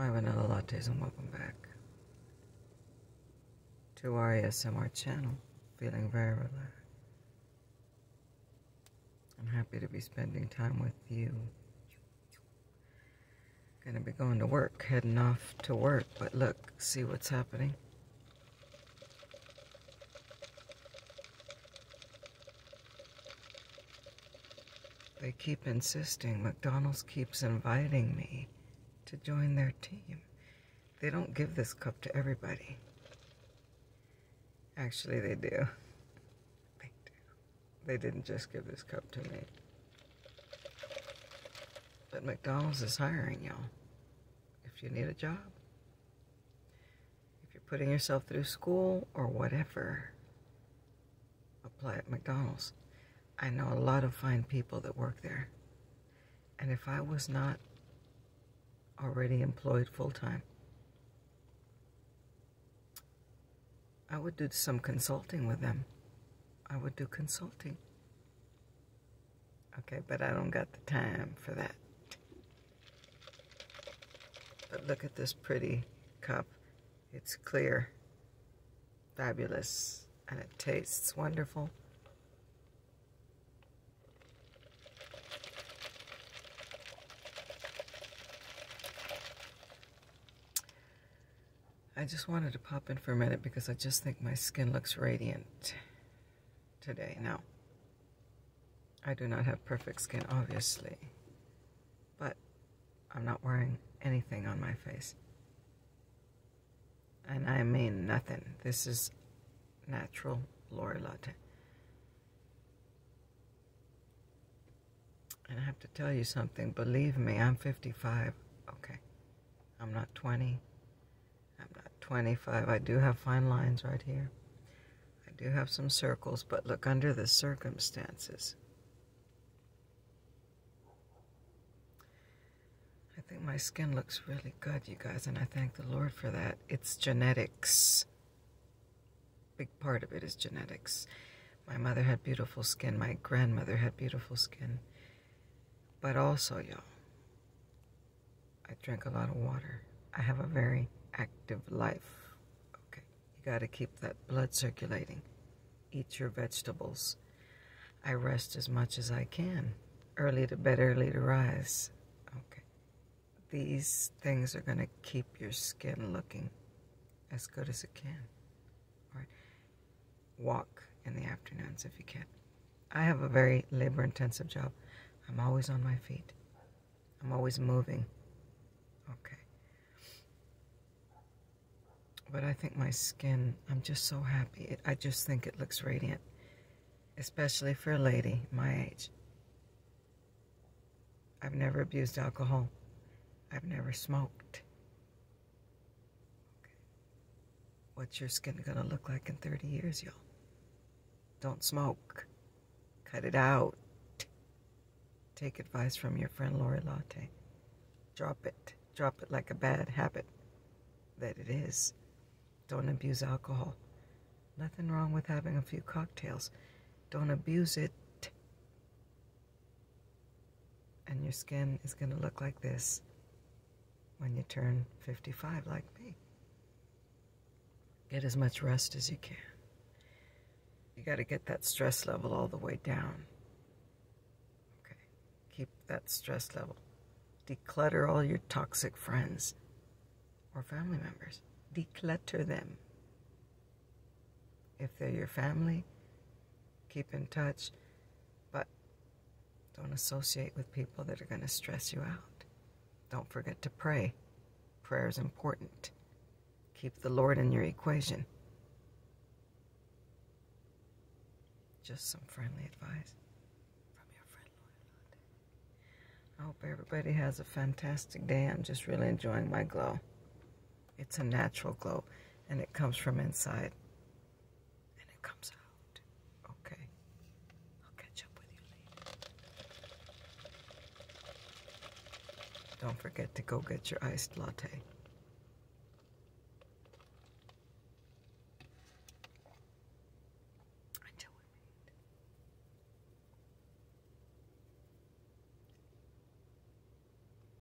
my vanilla lattes and welcome back to our ASMR channel. Feeling very relaxed. I'm happy to be spending time with you. Gonna be going to work, heading off to work, but look, see what's happening. They keep insisting, McDonald's keeps inviting me to join their team. They don't give this cup to everybody. Actually, they do. They do. They didn't just give this cup to me. But McDonald's is hiring y'all. If you need a job, if you're putting yourself through school or whatever, apply at McDonald's. I know a lot of fine people that work there. And if I was not already employed full time. I would do some consulting with them. I would do consulting. Okay, but I don't got the time for that. But look at this pretty cup. It's clear, fabulous, and it tastes wonderful. I just wanted to pop in for a minute because I just think my skin looks radiant today. Now, I do not have perfect skin, obviously, but I'm not wearing anything on my face. And I mean nothing. This is natural Lorri Latte. And I have to tell you something. Believe me, I'm 55. Okay. I'm not 20. 25. I do have fine lines right here. I do have some circles, but look under the circumstances. I think my skin looks really good, you guys, and I thank the Lord for that. It's genetics. Big part of it is genetics. My mother had beautiful skin. My grandmother had beautiful skin. But also, y'all, I drink a lot of water. I have a very active life. Okay, you got to keep that blood circulating. Eat your vegetables. I rest as much as I can. Early to bed, early to rise. Okay. These things are going to keep your skin looking as good as it can. All right. Walk in the afternoons if you can. I have a very labor intensive job. I'm always on my feet. I'm always moving. Okay. But I think my skin, I'm just so happy. I just think it looks radiant, especially for a lady my age. I've never abused alcohol. I've never smoked. Okay. What's your skin going to look like in 30 years, y'all? Don't smoke. Cut it out. Take advice from your friend Lorri Latte. Drop it. Drop it like a bad habit that it is. Don't abuse alcohol. Nothing wrong with having a few cocktails. Don't abuse it. And your skin is going to look like this when you turn 55 like me. Get as much rest as you can. You got to get that stress level all the way down. Okay. Keep that stress level. Declutter all your toxic friends or family members declutter them. If they're your family, keep in touch, but don't associate with people that are going to stress you out. Don't forget to pray. Prayer is important. Keep the Lord in your equation. Just some friendly advice from your friend Lorri I hope everybody has a fantastic day. I'm just really enjoying my glow. It's a natural glow, and it comes from inside, and it comes out. Okay. I'll catch up with you later. Don't forget to go get your iced latte.